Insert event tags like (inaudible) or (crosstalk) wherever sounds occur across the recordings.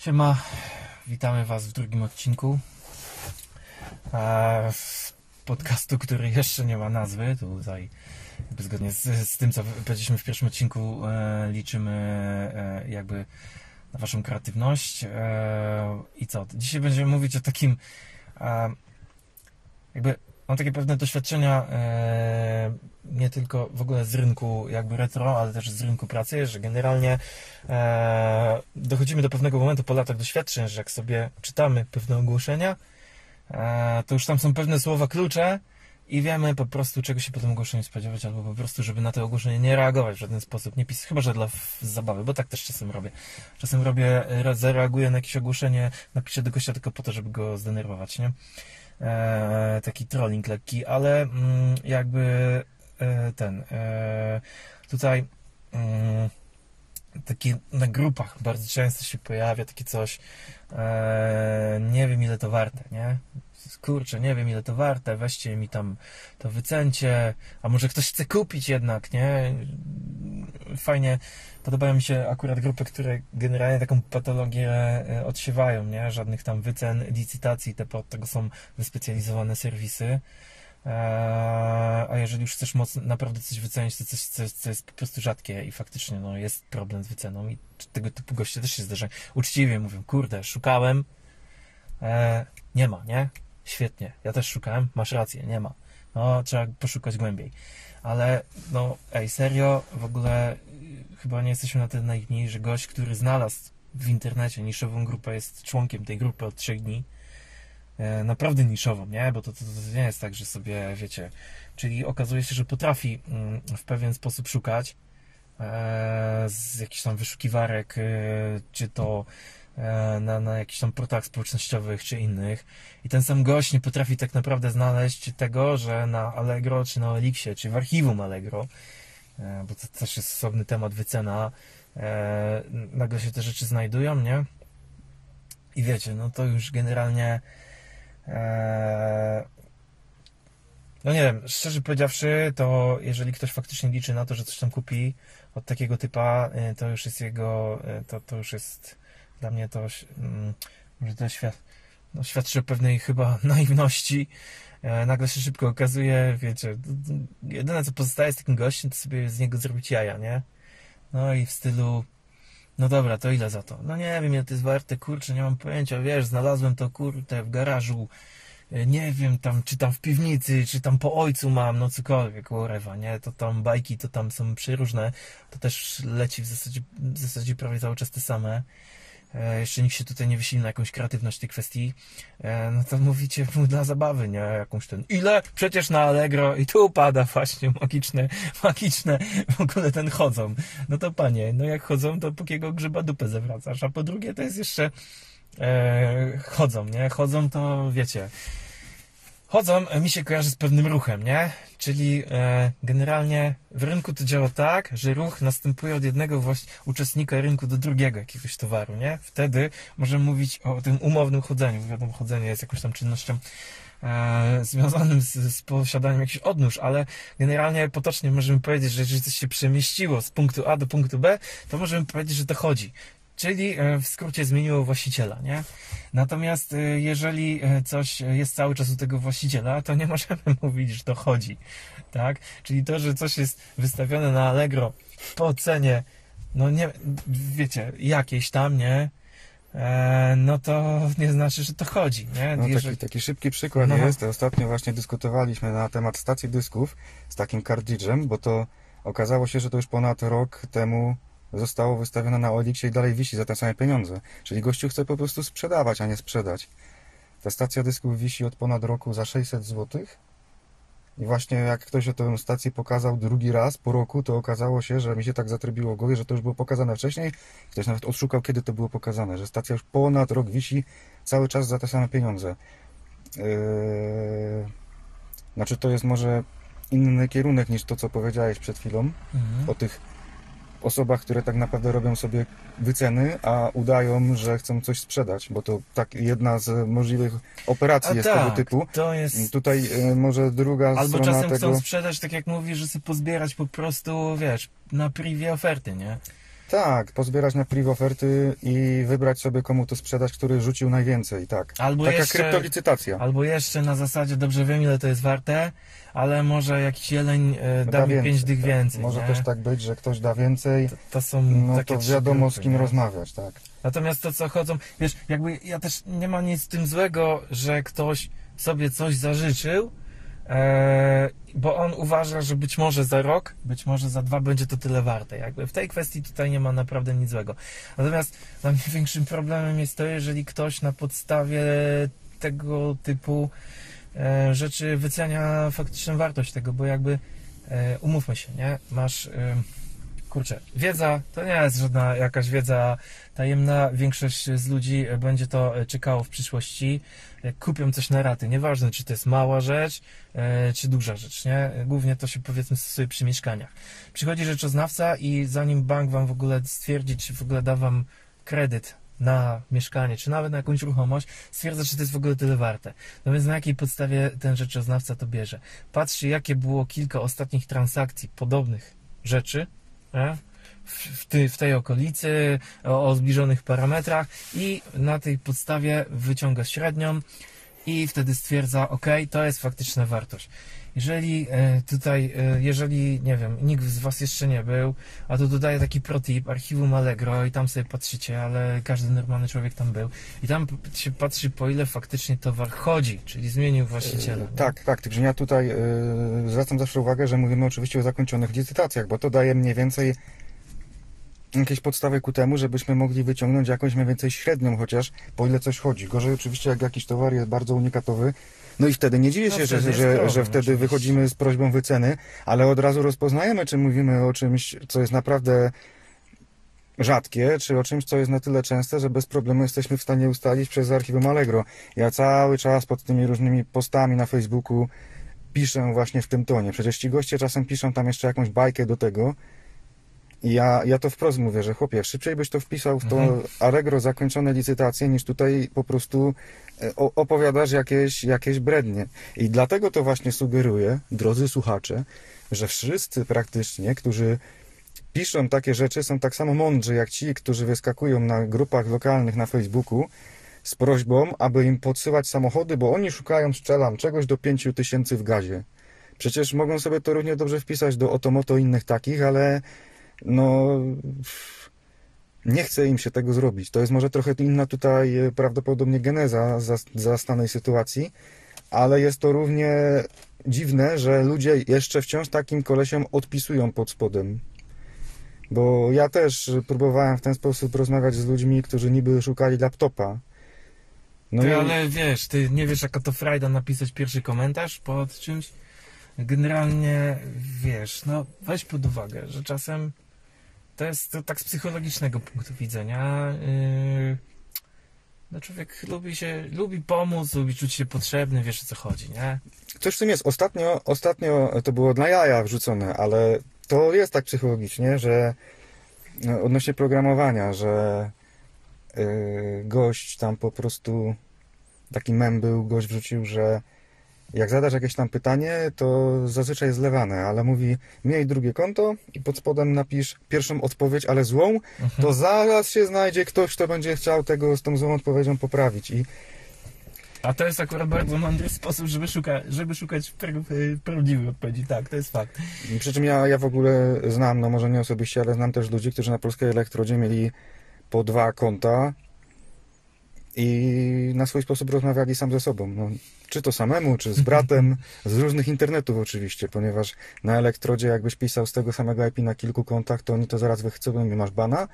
Siema, witamy Was w drugim odcinku e, podcastu, który jeszcze nie ma nazwy. Tutaj jakby zgodnie z, z tym, co powiedzieliśmy w pierwszym odcinku, e, liczymy e, jakby na Waszą kreatywność. I co? Dzisiaj będziemy mówić o takim jakby mam takie pewne doświadczenia e, nie tylko w ogóle z rynku jakby retro, ale też z rynku pracy, że generalnie e, dochodzimy do pewnego momentu po latach doświadczeń, że jak sobie czytamy pewne ogłoszenia, e, to już tam są pewne słowa klucze i wiemy po prostu czego się po tym ogłoszeniu spodziewać, albo po prostu, żeby na to ogłoszenie nie reagować w żaden sposób, nie pisać, chyba że dla zabawy, bo tak też czasem robię. Czasem robię, zareaguję na jakieś ogłoszenie, napiszę do gościa tylko po to, żeby go zdenerwować, nie? E, taki trolling lekki, ale mm, jakby e, ten e, tutaj mm, taki na grupach bardzo często się pojawia takie coś e, nie wiem ile to warte, nie? Kurczę, nie wiem ile to warte, weźcie mi tam to wycencie, a może ktoś chce kupić jednak, nie? Fajnie, podobają mi się akurat grupy, które generalnie taką patologię e, odsiewają, nie? Żadnych tam wycen, licytacji, te od tego są wyspecjalizowane serwisy. E, a jeżeli już chcesz mocno, naprawdę coś wycenić, to coś, coś, co jest po prostu rzadkie i faktycznie no, jest problem z wyceną i tego typu goście też się zdarzają. Uczciwie mówią, kurde, szukałem, e, nie ma, nie? Świetnie, ja też szukałem, masz rację, nie ma. No, trzeba poszukać głębiej. Ale, no, ej, serio, w ogóle chyba nie jesteśmy na tyle naiwni, że gość, który znalazł w internecie niszową grupę, jest członkiem tej grupy od trzech dni. E, naprawdę niszową, nie? Bo to, to, to nie jest tak, że sobie, wiecie, czyli okazuje się, że potrafi mm, w pewien sposób szukać e, z jakichś tam wyszukiwarek, e, czy to na, na jakichś tam portalach społecznościowych czy innych i ten sam gość nie potrafi tak naprawdę znaleźć tego, że na Allegro czy na Elixie, czy w archiwum Allegro E, bo to też jest osobny temat, wycena, e, nagle się te rzeczy znajdują, nie? I wiecie, no to już generalnie e, no nie wiem, szczerze powiedziawszy, to jeżeli ktoś faktycznie liczy na to, że coś tam kupi od takiego typa, to już jest jego, to, to już jest dla mnie to, mm, może to świat, no, świadczy o pewnej chyba (laughs) naiwności, E, nagle się szybko okazuje, wiecie, jedyne co pozostaje z takim gościem, to sobie z niego zrobić jaja, nie? No i w stylu, no dobra, to ile za to? No nie wiem, ile to jest warte, kurczę, nie mam pojęcia, wiesz, znalazłem to, kurczę, w garażu, e, nie wiem, tam, czy tam w piwnicy, czy tam po ojcu mam, no cokolwiek, whatever, nie? To tam bajki, to tam są przeróżne, to też leci w zasadzie, w zasadzie prawie cały czas te same. E, jeszcze nikt się tutaj nie wysili na jakąś kreatywność tej kwestii, e, no to mówicie dla zabawy, nie? Jakąś ten, ile? Przecież na Allegro i tu pada właśnie magiczne, magiczne w ogóle ten chodzą. No to panie, no jak chodzą, to pókiego grzyba dupę zawracasz, a po drugie to jest jeszcze e, chodzą, nie? Chodzą to, wiecie, chodzą mi się kojarzy z pewnym ruchem, nie? Czyli e, generalnie w rynku to działa tak, że ruch następuje od jednego uczestnika rynku do drugiego jakiegoś towaru, nie? Wtedy możemy mówić o tym umownym chodzeniu. Wiadomo, chodzenie jest jakąś tam czynnością e, związanym z, z posiadaniem jakichś odnóż, ale generalnie potocznie możemy powiedzieć, że jeżeli coś się przemieściło z punktu A do punktu B, to możemy powiedzieć, że to chodzi. Czyli e, w skrócie zmieniło właściciela, nie? Natomiast e, jeżeli e, coś jest cały czas u tego właściciela, to nie (laughs) możemy mówić, że to chodzi, tak? Czyli to, że coś jest wystawione na Allegro po cenie, no nie, wiecie, jakiejś tam, nie? no to nie znaczy, że to chodzi, nie? No, taki, taki szybki przykład no. jest. Ostatnio właśnie dyskutowaliśmy na temat stacji dysków z takim kartridżem, bo to okazało się, że to już ponad rok temu zostało wystawione na Olixie i dalej wisi za te same pieniądze. Czyli gościu chce po prostu sprzedawać, a nie sprzedać. Ta stacja dysków wisi od ponad roku za 600 zł. I właśnie jak ktoś o tę stację pokazał drugi raz po roku, to okazało się, że mi się tak zatrybiło w głowie, że to już było pokazane wcześniej. Ktoś nawet odszukał, kiedy to było pokazane, że stacja już ponad rok wisi cały czas za te same pieniądze. Yy... Znaczy to jest może inny kierunek niż to, co powiedziałeś przed chwilą mhm. o tych osobach, które tak naprawdę robią sobie wyceny, a udają, że chcą coś sprzedać, bo to tak jedna z możliwych operacji a jest tak, tego typu. To jest... Tutaj y, może druga Albo strona czasem tego... chcą sprzedać, tak jak mówisz, że sobie pozbierać po prostu, wiesz, na privie oferty, nie? Tak, pozbierać na priv oferty i wybrać sobie komu to sprzedać, który rzucił najwięcej, tak. Albo Taka jeszcze, kryptolicytacja. albo jeszcze na zasadzie, dobrze wiem ile to jest warte, ale może jakiś jeleń e, da, Da mi więcej, 5 dych tak. więcej. Może nie? też tak być, że ktoś da więcej, To, to są no to wiadomo grupy, z kim nie? rozmawiać, tak. Natomiast to, co chodzą, wiesz, jakby ja też nie ma nic z tym złego, że ktoś sobie coś zażyczył, bo on uważa, że być może za rok, być może za dwa będzie to tyle warte. Jakby w tej kwestii tutaj nie ma naprawdę nic złego. Natomiast dla mnie większym problemem jest to, jeżeli ktoś na podstawie tego typu e, rzeczy wycenia faktyczną wartość tego, bo jakby e, umówmy się, nie? Masz kurczę, wiedza to nie jest żadna jakaś wiedza tajemna. Większość z ludzi będzie to czekało w przyszłości. Kupią coś na raty, nieważne czy to jest mała rzecz, e, czy duża rzecz, nie? Głównie to się powiedzmy stosuje przy mieszkaniach. Przychodzi rzeczoznawca i zanim bank wam w ogóle stwierdzi, czy w ogóle da wam kredyt na mieszkanie, czy nawet na jakąś ruchomość, stwierdza, czy to jest w ogóle tyle warte. No więc na jakiej podstawie ten rzeczoznawca to bierze? Patrzy, jakie było kilka ostatnich transakcji podobnych rzeczy, w, w, ty, w tej okolicy, o, o zbliżonych parametrach i na tej podstawie wyciąga średnią i wtedy stwierdza, ok, to jest faktyczna wartość. Jeżeli e, tutaj, e, jeżeli, nie wiem, nikt z Was jeszcze nie był, a to dodaję taki protip, archiwum Allegro i tam sobie patrzycie, ale każdy normalny człowiek tam był i tam się patrzy, po ile faktycznie towar chodzi, czyli zmienił właściciela. nie? Tak, tak, tylko że ja tutaj yy, zwracam zawsze uwagę, że mówimy oczywiście o zakończonych licytacjach, bo to daje mniej więcej jakieś podstawy ku temu, żebyśmy mogli wyciągnąć jakąś mniej więcej średnią chociaż, po ile coś chodzi. Gorzej oczywiście, jak jakiś towar jest bardzo unikatowy, no i wtedy nie dziwię No się, że, że, problem, że wtedy oczywiście. wychodzimy z prośbą wyceny, ale od razu rozpoznajemy, czy mówimy o czymś, co jest naprawdę rzadkie, czy o czymś, co jest na tyle częste, że bez problemu jesteśmy w stanie ustalić przez archiwum Allegro. Ja cały czas pod tymi różnymi postami na Facebooku piszę właśnie w tym tonie. Przecież ci goście czasem piszą tam jeszcze jakąś bajkę do tego. I ja, ja to wprost mówię, że chłopie, szybciej byś to wpisał w to Mhm. Allegro zakończone licytacje, niż tutaj po prostu e, opowiadasz jakieś, jakieś brednie. I dlatego to właśnie sugeruję, drodzy słuchacze, że wszyscy praktycznie, którzy piszą takie rzeczy, są tak samo mądrzy jak ci, którzy wyskakują na grupach lokalnych na Facebooku z prośbą, aby im podsyłać samochody, bo oni szukają, strzelam, czegoś do 5 tysięcy w gazie. Przecież mogą sobie to równie dobrze wpisać do Otomoto i innych takich, ale no nie chce im się tego zrobić. To jest może trochę inna tutaj e, prawdopodobnie geneza za- zastanej sytuacji, ale jest to równie dziwne, że ludzie jeszcze wciąż takim kolesiom odpisują pod spodem. Bo ja też próbowałem w ten sposób rozmawiać z ludźmi, którzy niby szukali laptopa. No ty, i ale wiesz, ty nie wiesz jaka to frajda napisać pierwszy komentarz pod czymś? Generalnie, wiesz, no weź pod uwagę, że czasem to jest to tak z psychologicznego punktu widzenia. Yy, no człowiek lubi się, lubi pomóc, lubi czuć się potrzebny, wiesz o co chodzi, nie? coś w tym jest. Ostatnio, ostatnio to było dla jaja wrzucone, ale to jest tak psychologicznie, że no, odnośnie programowania, że yy, gość tam po prostu taki mem był, gość wrzucił, że jak zadasz jakieś tam pytanie, to zazwyczaj jest zlewane, ale mówi miej drugie konto i pod spodem napisz pierwszą odpowiedź, ale złą, to zaraz się znajdzie ktoś, kto będzie chciał tego z tą złą odpowiedzią poprawić i A to jest akurat bardzo mądry sposób, żeby, szuka, żeby szukać pra- prawdziwej odpowiedzi. Tak, to jest fakt. Przy czym ja, ja w ogóle znam, no może nie osobiście, ale znam też ludzi, którzy na polskiej elektrodzie mieli po dwa konta i na swój sposób rozmawiali sam ze sobą. No, czy to samemu, czy z bratem, z różnych internetów oczywiście, ponieważ na elektrodzie jakbyś pisał z tego samego IP na kilku kontach, to oni to zaraz wychcą i masz bana.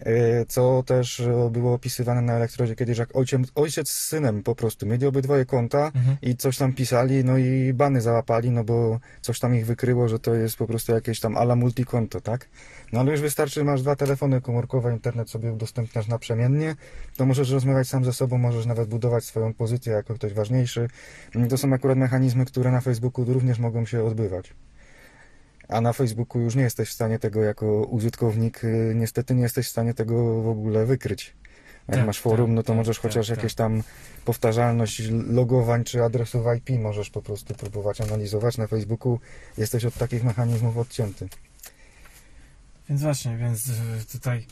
E, Co też e, było opisywane na elektrodzie kiedyś, jak ojciec, ojciec z synem po prostu mieli obydwoje konta, Mhm. i coś tam pisali, no i bany załapali, no bo coś tam ich wykryło, że to jest po prostu jakieś tam ala multikonto, tak? No ale już wystarczy, masz dwa telefony komórkowe, internet sobie udostępniasz naprzemiennie, to możesz rozmawiać sam ze sobą, możesz nawet budować swoją pozycję jako ktoś ważniejszy. To są akurat mechanizmy, które na Facebooku również mogą się odbywać. A na Facebooku już nie jesteś w stanie tego jako użytkownik, y, niestety nie jesteś w stanie tego w ogóle wykryć. Jak Tak, masz forum, tak, no to tak, możesz tak, chociaż tak. jakieś tam powtarzalność logowań czy adresów IP możesz po prostu próbować analizować. Na Facebooku jesteś od takich mechanizmów odcięty. Więc właśnie, więc tutaj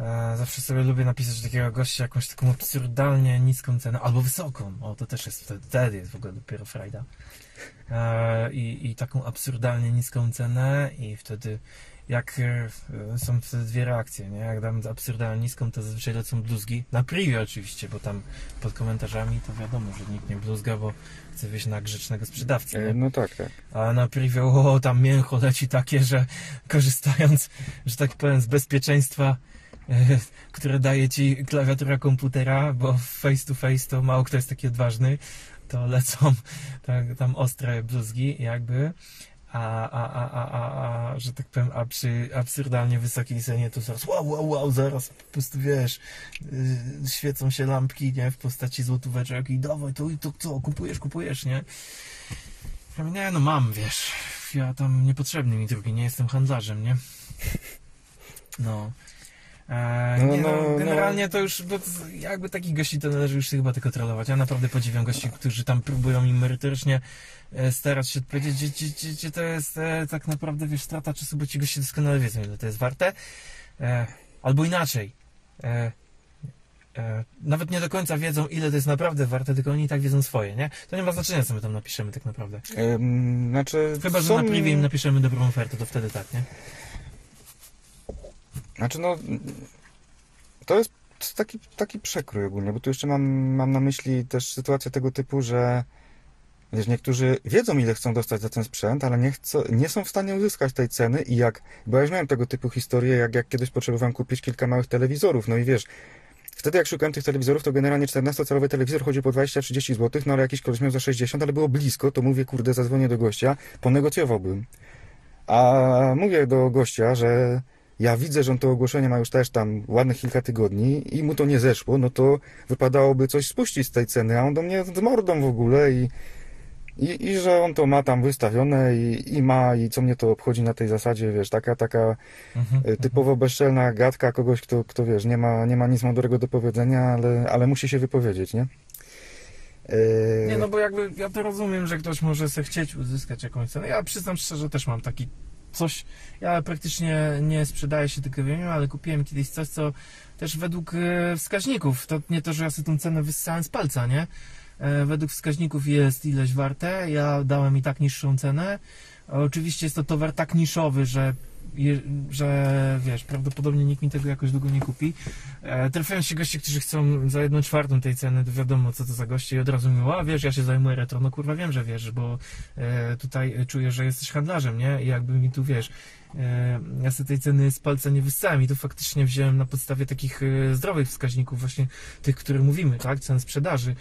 e, zawsze sobie lubię napisać takiego gościa jakąś taką absurdalnie niską cenę, albo wysoką. O, to też jest wtedy, wtedy jest w ogóle dopiero frajda. E, i, I taką absurdalnie niską cenę i wtedy jak e, są wtedy dwie reakcje, nie? Jak dam absurdalnie niską, to zazwyczaj lecą bluzgi. Na privie oczywiście, bo tam pod komentarzami to wiadomo, że nikt nie bluzga, bo chce wyjść na grzecznego sprzedawcę. Nie? No tak, tak. A na privie, o, tam mięcho leci takie, że korzystając, że tak powiem, z bezpieczeństwa, e, które daje ci klawiatura komputera, bo face to face to mało kto jest taki odważny, to (laughs) lecą tak, tam ostre bluzgi jakby a, a, a, a, a, a że tak powiem, a przy absurdalnie wysokiej cenie to zaraz wow, wow, wow, zaraz po prostu wiesz, yy, świecą się lampki, nie, w postaci złotóweczek i dawaj, to, to co, kupujesz, kupujesz, nie? Ja mówię, nie, no mam, wiesz, ja tam niepotrzebny mi drugi, nie jestem handlarzem, nie? No. E, no, nie, no, no, no. generalnie to już bo jakby takich gości to należy już chyba tylko trollować. Ja naprawdę podziwiam gości, którzy tam próbują im merytorycznie e, starać się odpowiedzieć, gdzie, to jest e, tak naprawdę wiesz, strata czasu, bo ci goście doskonale wiedzą, ile to jest warte. Albo inaczej. Nawet nie do końca wiedzą, ile to jest naprawdę warte, tylko oni i tak wiedzą swoje, nie? To nie ma znaczenia, co my tam napiszemy tak naprawdę. znaczy, Chyba, że są... na privie im napiszemy dobrą ofertę, to wtedy tak, nie? Znaczy no, to jest taki, taki przekrój ogólnie, bo tu jeszcze mam, mam na myśli też sytuację tego typu, że wiesz, niektórzy wiedzą ile chcą dostać za ten sprzęt, ale nie, chcą, nie są w stanie uzyskać tej ceny i jak, bo ja już miałem tego typu historię, jak, jak kiedyś potrzebowałem kupić kilka małych telewizorów, no i wiesz, Wtedy jak szukałem tych telewizorów, to generalnie 14-calowy telewizor chodził po 20-30 zł, no ale jakiś koleś miał za 60, ale było blisko, to mówię, kurde, zadzwonię do gościa, ponegocjowałbym. A mówię do gościa, że ja widzę, że on to ogłoszenie ma już też tam ładnych kilka tygodni i mu to nie zeszło, no to wypadałoby coś spuścić z tej ceny, a on do mnie z mordą w ogóle i, i, i że on to ma tam wystawione i, i ma i co mnie to obchodzi na tej zasadzie, wiesz, taka taka mhm, e, typowo bezczelna gadka kogoś, kto, kto wiesz, nie ma, nie ma nic mądrego do powiedzenia, ale, ale musi się wypowiedzieć, nie? E, nie, no bo jakby ja to rozumiem, że ktoś może sobie chcieć uzyskać jakąś cenę. Ja przyznam szczerze, też mam taki coś, ja praktycznie nie sprzedaję się tylko wiem, ale kupiłem kiedyś coś, co też według e, wskaźników, to nie to, że ja sobie tą cenę wyssałem z palca, nie? E, według wskaźników jest ileś warte, ja dałem i tak niższą cenę. Oczywiście jest to towar tak niszowy, że że wiesz, prawdopodobnie nikt mi tego jakoś długo nie kupi. E, trafiają się goście, którzy chcą za jedną czwartą tej ceny, to wiadomo co to za goście i od razu mówią, a wiesz, ja się zajmuję retro, no kurwa wiem, że wiesz, bo e, tutaj czuję, że jesteś handlarzem, nie? I jakby mi tu wiesz, e, ja sobie tej ceny z palca nie wyssałem i to faktycznie wziąłem na podstawie takich e, zdrowych wskaźników, właśnie tych, które mówimy, tak, cen sprzedaży.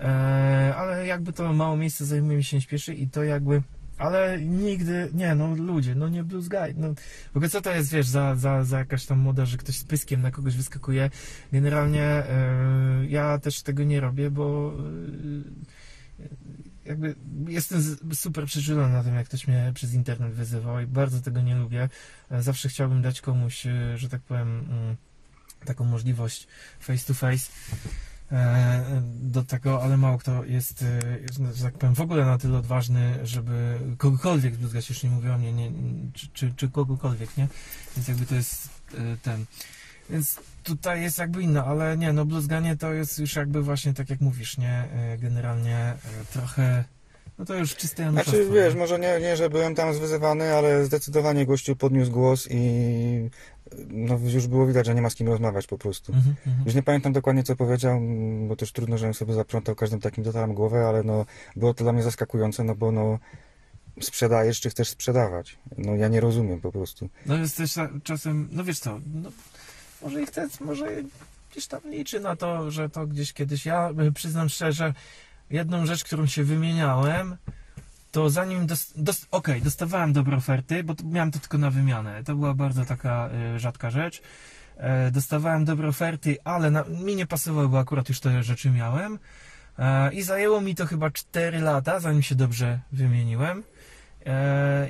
E, ale jakby to mało miejsca zajmuje mi się śpieszy i to jakby ale nigdy, nie no ludzie, no nie Blues Guy, no. W ogóle co to jest, wiesz, za, za, za jakaś tam moda, że ktoś z pyskiem na kogoś wyskakuje, generalnie yy, ja też tego nie robię, bo yy, jakby jestem super przyczulony na tym, jak ktoś mnie przez internet wyzywał i bardzo tego nie lubię, zawsze chciałbym dać komuś, że tak powiem, mm, taką możliwość face to face, E, do tego, ale mało kto jest, e, że tak powiem, w ogóle na tyle odważny, żeby kogokolwiek bluzgać, już nie mówię o mnie, nie, czy, czy, czy kogokolwiek, nie? Więc jakby to jest e, ten. Więc tutaj jest jakby inna, ale nie, no bluzganie to jest już jakby właśnie tak jak mówisz, nie? Generalnie trochę no to już czyste januszostwo. Znaczy, wiesz, może nie, nie, że byłem tam zwyzywany, ale zdecydowanie gościu podniósł głos i no, już było widać, że nie ma z kim rozmawiać po prostu. Mm -hmm. Już nie pamiętam dokładnie, co powiedział, bo też trudno, żebym sobie zaprzątał każdym takim detalem głowę, ale no, było to dla mnie zaskakujące, no bo no, sprzedajesz, czy chcesz sprzedawać? No ja nie rozumiem po prostu. No jest też czasem, no wiesz co, no, może i chce, może gdzieś tam liczy na to, że to gdzieś kiedyś, ja przyznam szczerze, jedną rzecz, którą się wymieniałem, to zanim, dos, dos, okay, dostawałem dobre oferty, bo miałem to tylko na wymianę, to była bardzo taka y, rzadka rzecz, e, dostawałem dobre oferty, ale na, mi nie pasowały, bo akurat już te rzeczy miałem. E, i zajęło mi to chyba 4 lata, zanim się dobrze wymieniłem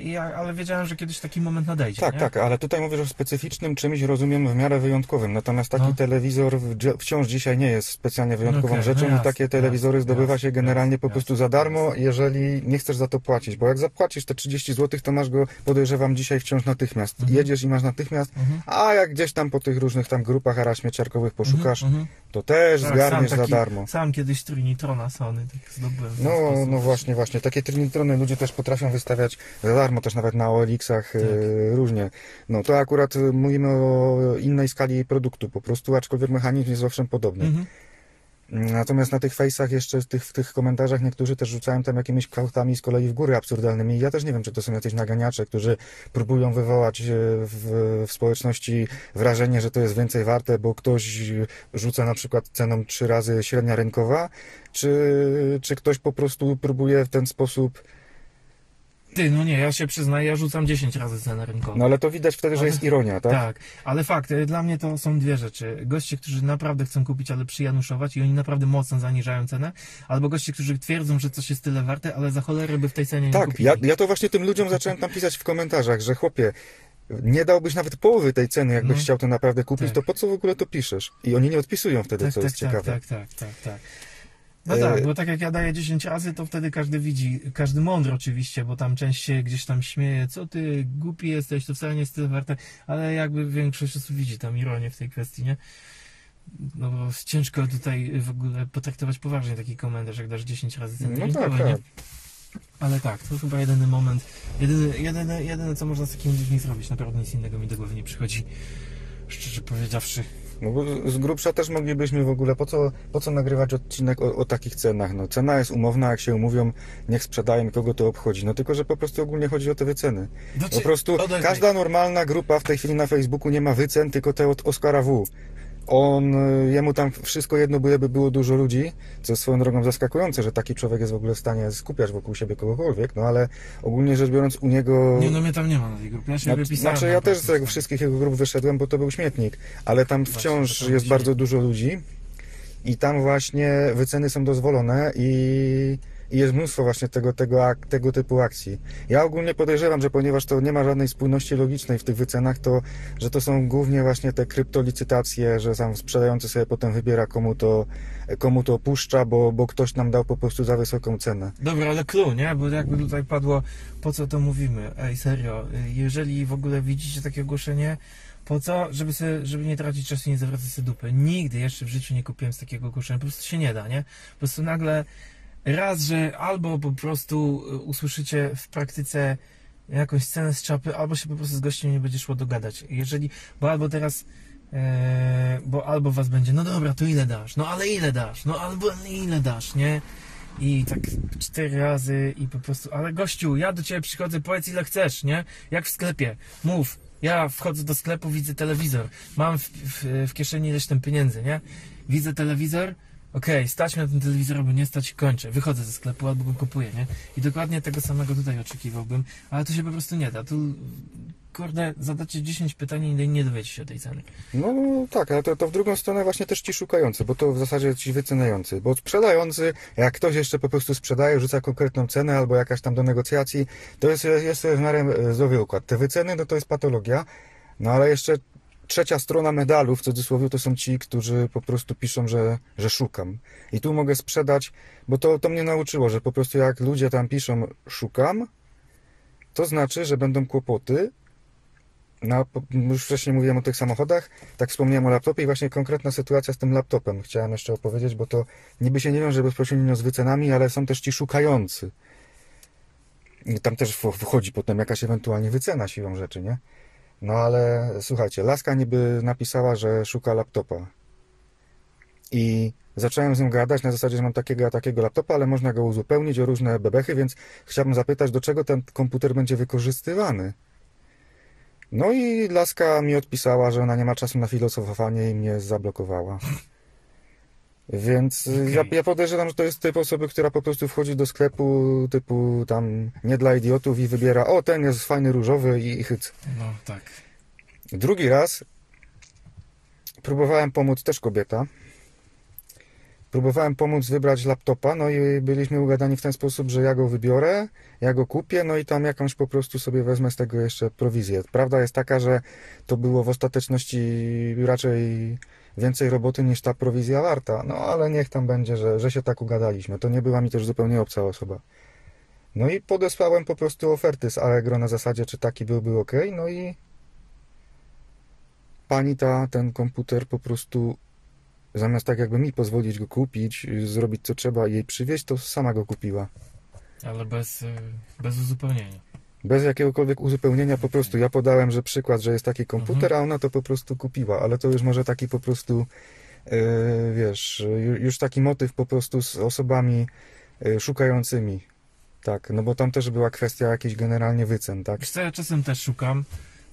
i ja, ale wiedziałem, że kiedyś taki moment nadejdzie. Tak, nie? tak, ale tutaj mówisz o specyficznym czymś, rozumiem, w miarę wyjątkowym. Natomiast taki No. telewizor wciąż dzisiaj nie jest specjalnie wyjątkową Okej, rzeczą no i jasne, takie telewizory jasne, zdobywa jasne, się generalnie po prostu za darmo, jeżeli nie chcesz za to płacić. Bo jak zapłacisz te 30 zł, to masz go, podejrzewam, dzisiaj wciąż natychmiast. Mhm. Jedziesz i masz natychmiast, Mhm. a jak gdzieś tam po tych różnych tam grupach haraśmieciarkowych poszukasz, Mhm, mhm. to też Tak, zgarniesz sam za taki- darmo. Sam kiedyś Trinitrona Sony tak zdobyłem. No, no właśnie, właśnie. Takie trinitrony ludzie też potrafią wystawiać za darmo, też nawet na OLX-ach Tak. e, różnie. No to akurat e, mówimy o innej skali produktu po prostu, aczkolwiek mechanizm jest owszem podobny. Mhm. Natomiast na tych face'ach jeszcze, w tych, w tych komentarzach niektórzy też rzucają tam jakimiś kwałtami z kolei w góry absurdalnymi. Ja też nie wiem, czy to są jacyś naganiacze, którzy próbują wywołać e, w, w społeczności wrażenie, że to jest więcej warte, bo ktoś rzuca na przykład ceną trzy razy średnia rynkowa, czy, czy ktoś po prostu próbuje w ten sposób Ty, no nie, ja się przyznaję, ja rzucam 10 razy cenę rynkową. No ale to widać wtedy, że Ale- jest ironia, tak? Tak, ale fakt, y, dla mnie to są dwie rzeczy. Goście, którzy naprawdę chcą kupić, ale przyjanuszować i oni naprawdę mocno zaniżają cenę, albo goście, którzy twierdzą, że coś jest tyle warte, ale za cholerę by w tej cenie nie Tak, kupili. ja, ja to właśnie tym ludziom zacząłem tam pisać w komentarzach, że chłopie, nie dałbyś nawet połowy tej ceny, jakbyś No. chciał to naprawdę kupić, Tak. to po co w ogóle to piszesz? I oni nie odpisują wtedy, tak, co tak, jest tak, ciekawe. tak, tak, tak, tak. No E, tak, bo tak jak ja daję 10 razy, to wtedy każdy widzi, każdy mądry oczywiście, bo tam część się gdzieś tam śmieje, co ty głupi jesteś, to wcale nie jest tyle warte, ale jakby większość osób widzi tam ironię w tej kwestii, nie? No bo ciężko tutaj w ogóle potraktować poważnie taki komentarz, jak dasz 10 razy cenę No tak, nie? tak. Ale tak, to chyba jedyny moment, jedyny, jedyne, jedyne co można z takimi ludźmi zrobić, naprawdę nic innego mi do głowy nie przychodzi, szczerze powiedziawszy. No bo z grubsza też moglibyśmy w ogóle, po co, po co nagrywać odcinek o, o takich cenach? No cena jest umowna, jak się umówią, niech sprzedają, kogo to obchodzi. No tylko, że po prostu ogólnie chodzi o te wyceny. Znaczy, Po prostu każda normalna grupa w tej chwili na Facebooku nie ma wycen, tylko te od Oskara W. On, y, jemu tam wszystko jedno, byleby było dużo ludzi, co jest swoją drogą zaskakujące, że taki człowiek jest w ogóle w stanie skupiać wokół siebie kogokolwiek, no ale ogólnie rzecz biorąc u niego... Nie, no mnie tam nie ma na tej grupie, ja się Znaczy, wypisałem. znaczy na ja też z tego wszystkich jego grup wyszedłem, bo to był śmietnik, ale tam Właśnie, wciąż tam jest bardzo dużo ludzi i tam właśnie wyceny są dozwolone i, i jest mnóstwo właśnie tego, tego, ak- tego typu akcji. Ja ogólnie podejrzewam, że ponieważ to nie ma żadnej spójności logicznej w tych wycenach, to że to są głównie właśnie te kryptolicytacje, że sam sprzedający sobie potem wybiera komu to, komu to opuszcza, bo, bo ktoś nam dał po prostu za wysoką cenę. Dobra, ale clue, nie? Bo jakby tutaj padło, po co to mówimy? Ej, serio, jeżeli w ogóle widzicie takie ogłoszenie, po co? Żeby, sobie, żeby nie tracić czasu i nie zawracać sobie dupy. Nigdy jeszcze w życiu nie kupiłem z takiego ogłoszenia, po prostu się nie da, nie? Po prostu nagle raz, że albo po prostu y, usłyszycie w praktyce jakąś cenę z czapy, albo się po prostu z gościem nie będzie szło dogadać. Jeżeli, bo albo teraz e, bo albo was będzie, no dobra, to ile dasz? No ale ile dasz? No albo ile dasz, nie? I tak cztery razy i po prostu, ale gościu, ja do ciebie przychodzę, powiedz ile chcesz, nie? Jak w sklepie, mów. Ja wchodzę do sklepu, widzę telewizor, mam w, w, w kieszeni ileś tam pieniędzy, nie? Widzę telewizor, okej, stać mnie na ten telewizor, albo nie stać, kończę. Wychodzę ze sklepu albo go kupuję, nie? I dokładnie tego samego tutaj oczekiwałbym, ale to się po prostu nie da. Tu, kurde, zadacie 10 pytań i nie dowiecie się tej ceny. No tak, ale to, to w drugą stronę właśnie też ci szukający, bo to w zasadzie ci wyceniający, bo sprzedający, jak ktoś jeszcze po prostu sprzedaje, rzuca konkretną cenę albo jakaś tam do negocjacji, to jest, jest w miarę e, zdrowy układ. Te wyceny, no to jest patologia, no ale jeszcze trzecia strona medalu, w cudzysłowie, to są ci, którzy po prostu piszą, że, że szukam. I tu mogę sprzedać, bo to, to mnie nauczyło, że po prostu jak ludzie tam piszą szukam, to znaczy, że będą kłopoty, no, już wcześniej mówiłem o tych samochodach, tak wspomniałem o laptopie i właśnie konkretna sytuacja z tym laptopem chciałem jeszcze opowiedzieć, bo to niby się nie wiąże bezpośrednio z wycenami, ale są też ci szukający. I tam też wchodzi potem jakaś ewentualnie wycena siłą rzeczy, nie? No ale słuchajcie, Laska niby napisała, że szuka laptopa. I zacząłem z nią gadać na zasadzie, że mam takiego, a takiego laptopa, ale można go uzupełnić o różne bebechy, więc chciałbym zapytać, do czego ten komputer będzie wykorzystywany. No i Laska mi odpisała, że ona nie ma czasu na filozofowanie i mnie zablokowała. Więc y, Okej. ja, ja podejrzewam, że to jest typ osoby, która po prostu wchodzi do sklepu typu tam nie dla idiotów i wybiera, o ten jest fajny różowy i, i hyc. No tak. Drugi raz próbowałem pomóc też kobieta. próbowałem pomóc wybrać laptopa, no i byliśmy ugadani w ten sposób, że ja go wybiorę, ja go kupię, no i tam jakąś po prostu sobie wezmę z tego jeszcze prowizję. Prawda jest taka, że to było w ostateczności raczej więcej roboty niż ta prowizja warta, no ale niech tam będzie, że, że się tak ugadaliśmy. To nie była mi też zupełnie obca osoba. No i podesłałem po prostu oferty z Allegro na zasadzie, czy taki byłby ok, no i pani ta, ten komputer po prostu zamiast tak jakby mi pozwolić go kupić, zrobić co trzeba i jej przywieźć, to sama go kupiła. Ale bez, y, bez uzupełnienia. Bez jakiegokolwiek uzupełnienia po prostu ja podałem, że przykład, że jest taki komputer, a ona to po prostu kupiła, ale to już może taki po prostu yy, wiesz, ju- już taki motyw po prostu z osobami yy, szukającymi. Tak, no bo tam też była kwestia jakichś generalnie wycen, tak? Wiesz co, ja czasem też szukam.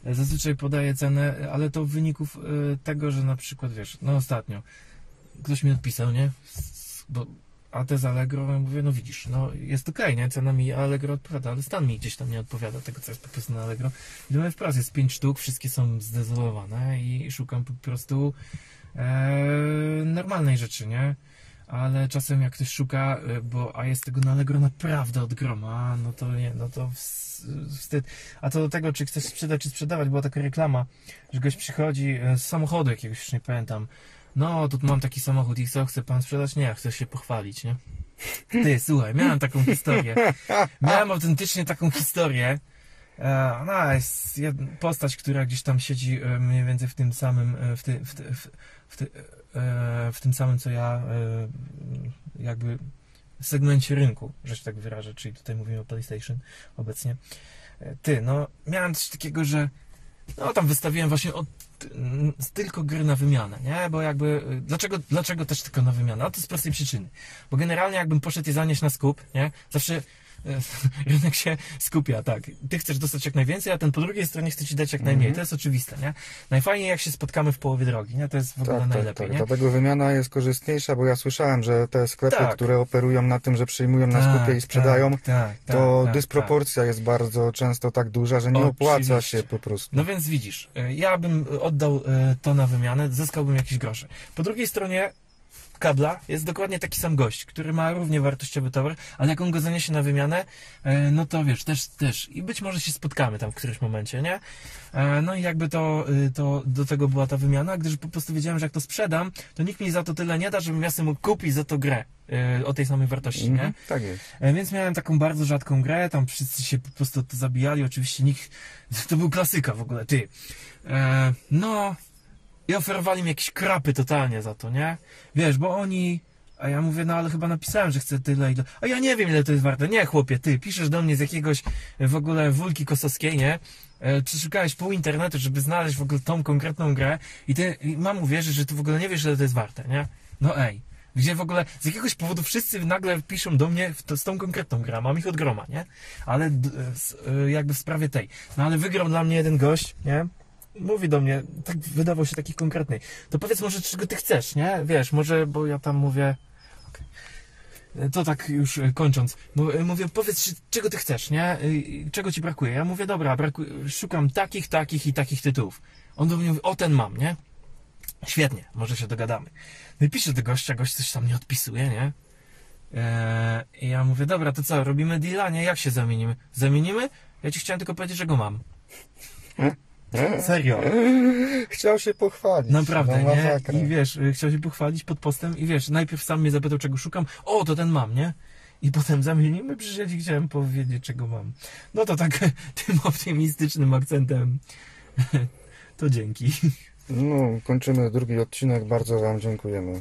e, Zazwyczaj podaję cenę, ale to wyników tego, że na przykład, wiesz, no ostatnio ktoś mi odpisał, nie? Bo, a te z Allegro, ja mówię, no widzisz, no jest okej, nie? Cena mi Allegro odpowiada, ale stan mi gdzieś tam nie odpowiada tego, co jest po prostu na Allegro. I to wprost jest pięć sztuk, wszystkie są zdezolowane i szukam po prostu e, normalnej rzeczy, nie? Ale czasem jak ktoś szuka, y, bo a jest tego na Allegro naprawdę od groma, no to nie, no to ws- wstyd. A to do tego, czy chcesz sprzedać, czy sprzedawać, była taka reklama, że goś przychodzi e, z samochodu jakiegoś, już nie pamiętam. No, tu mam taki samochód i co, chce pan sprzedać? Nie, chcę się pochwalić, nie? Ty, słuchaj, miałem taką historię. Miałem autentycznie taką historię. E, No, jest postać, która gdzieś tam siedzi e, mniej więcej w tym samym, e, w, ty, w, ty, w, w, ty, w tym samym, co ja, jakby segmencie rynku, że się tak wyrażę, czyli tutaj mówimy o PlayStation obecnie. Ty, no, miałem coś takiego, że no tam wystawiłem właśnie od, tylko gry na wymianę, nie? Bo jakby, y, dlaczego, dlaczego też tylko na wymianę? A to z prostej przyczyny. Bo generalnie jakbym poszedł je zanieść na skup, nie? Zawsze (laughs) rynek się skupia, tak. Ty chcesz dostać jak najwięcej, a ten po drugiej stronie chce ci dać jak najmniej. Mhm. To jest oczywiste, nie? Najfajniej jak się spotkamy w połowie drogi, nie? To jest w ogóle Tak, tak, najlepiej, tak. nie? Dlatego wymiana jest korzystniejsza, bo ja słyszałem, że te sklepy, Tak. które operują na tym, że przyjmują na Tak, skupie i sprzedają, tak, tak, to tak, dysproporcja jest bardzo często tak duża, że nie opłaca się po prostu. No więc widzisz, y, ja bym oddał y, to na wymianę, zyskałbym jakieś grosze. Po drugiej stronie kabla jest dokładnie taki sam gość, który ma równie wartościowy towar, ale jak on go zaniesie na wymianę, e, no to wiesz, też, też i być może się spotkamy tam w którymś momencie, nie? E, No i jakby to, y, to do tego była ta wymiana, gdyż po prostu wiedziałem, że jak to sprzedam, to nikt mi za to tyle nie da, żebym ja sobie mógł kupić za to grę y, o tej samej wartości, nie? Mhm, tak jest. E, Więc miałem taką bardzo rzadką grę, tam wszyscy się po prostu to zabijali, oczywiście nikt, (laughs) to był klasyka w ogóle, ty. No, i oferowali mi jakieś krapy totalnie za to, nie? Wiesz, bo oni, a ja mówię, no ale chyba napisałem, że chcę tyle i tyle. A ja nie wiem, ile to jest warte. Nie, chłopie, ty piszesz do mnie z jakiegoś e, w ogóle wulki kosowskiej, nie? E, Przeszukałeś pół internetu, żeby znaleźć w ogóle tą konkretną grę i ty, i mam uwierzyć, że ty w ogóle nie wiesz, ile to jest warte, nie? No ej. Gdzie w ogóle z jakiegoś powodu wszyscy nagle piszą do mnie to, z tą konkretną grą, mam ich od groma, nie? Ale y, jakby w sprawie tej. No ale wygrał dla mnie jeden gość, nie? Mówi do mnie, tak wydawał się taki konkretny. To powiedz może, czego ty chcesz, nie? Wiesz, może, bo ja tam mówię... To tak już y, kończąc. Y, Mówię, powiedz, czego ty chcesz, nie? Y, Czego ci brakuje? Ja mówię, dobra, brakuje, szukam takich, takich i takich tytułów. On do mnie mówi, o ten mam, nie? Świetnie, może się dogadamy. No i piszę do gościa, gość coś tam nie odpisuje, nie? Eee, I ja mówię, dobra, to co, robimy deala, nie? Jak się zamienimy? Zamienimy? Ja ci chciałem tylko powiedzieć, że go mam. Serio. Chciał się pochwalić. Naprawdę, no, nie? masakra. I wiesz, y, chciał się pochwalić pod postem i wiesz, najpierw sam mnie zapytał, czego szukam. O, to ten mam, nie? I potem zamienimy, przecież ja ci chciałem powiedzieć, czego mam. No to tak (laughs) tym optymistycznym akcentem (laughs) to dzięki. No, kończymy drugi odcinek. Bardzo Wam dziękujemy.